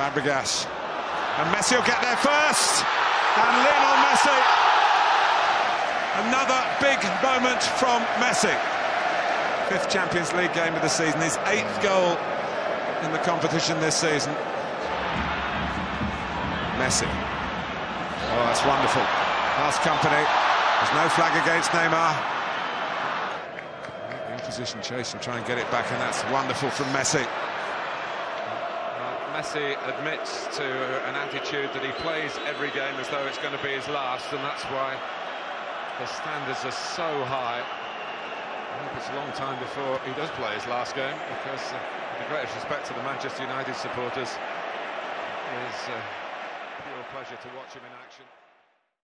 Fabregas. And Messi will get there first. And Lionel Messi. Another big moment from Messi. Fifth Champions League game of the season, his eighth goal in the competition this season. Messi. Oh, that's wonderful. Last company. There's no flag against Neymar. Position chase and try and get it back, and that's wonderful from Messi. Messi admits to an attitude that he plays every game as though it's going to be his last, and that's why the standards are so high. I hope it's a long time before he does play his last game, because uh, with the greatest respect to the Manchester United supporters, it is uh, pure pleasure to watch him in action.